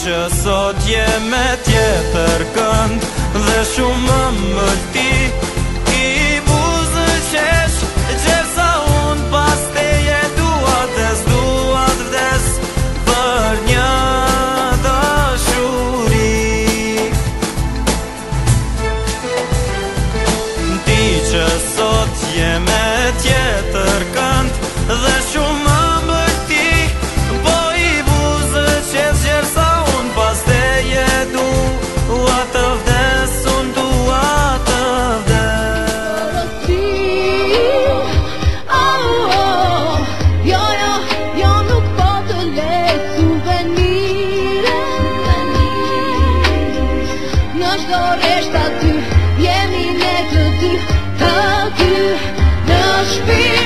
që sot jem tjetër kënd Dhe shumë më më ti E shta ty, jemi me kjo ty Ta ty, në shpi